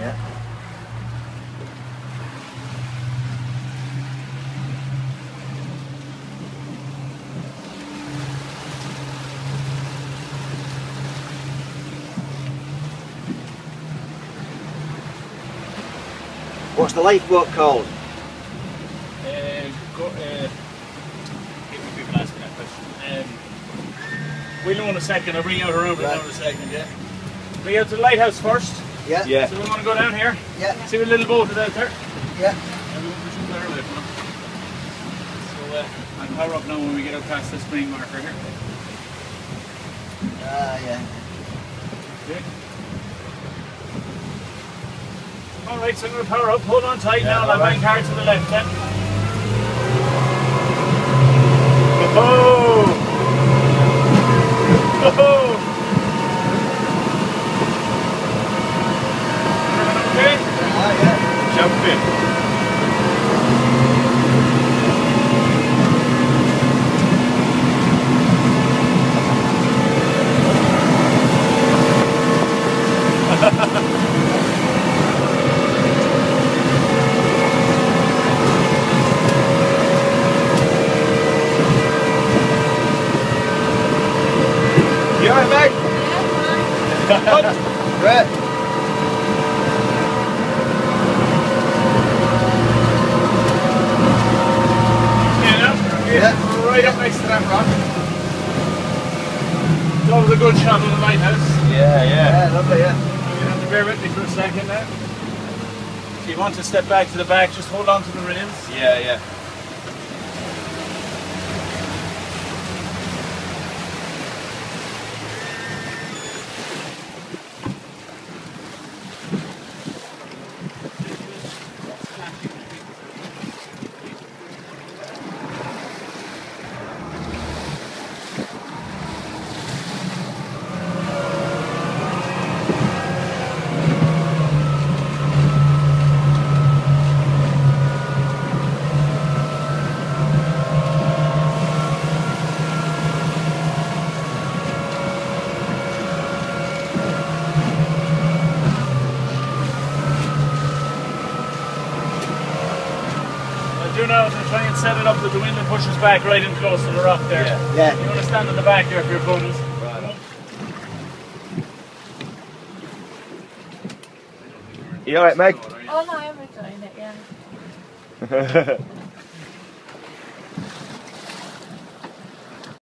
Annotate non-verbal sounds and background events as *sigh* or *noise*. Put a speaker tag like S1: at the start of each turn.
S1: Yeah. What's the lifeboat called?
S2: Uh, go, uh, give me people asking that question. Um, we'll know in a second. I'll bring you out a room
S1: Right.
S2: in a second, yeah? Bring you out to the lighthouse first.
S1: Yeah.
S3: Yeah.
S2: So we want to go down here.
S1: Yeah.
S2: See what little boat is out there.
S1: Yeah.
S2: And we want to shoot there away from it. So uh, I'll power up now when we get up past this spring marker here.
S1: Ah, yeah.
S2: Okay. All right, so I'm going to power up. Hold on tight now, and I'll bring hard to the left then. Oh! Okay.
S1: Ah, yeah.
S3: Jump in. You alright, mate?
S1: Great.
S2: You know?
S1: Yeah.
S2: Right up next that rock. That was a good shot of the lighthouse.
S3: Yeah, yeah.
S1: Yeah, lovely, yeah.
S2: You have to bear with me for a second now. If you want to step back to the back, just hold on to the rails.
S3: Yeah, yeah.
S2: Do now is I try and set it up that the wind pushes back right in close to the rock there.
S3: Yeah.
S1: Yeah.
S2: You want to stand in the back there for your boat is.
S3: Right on. You alright, Meg?
S4: Oh no, I'm enjoying it, yeah. *laughs*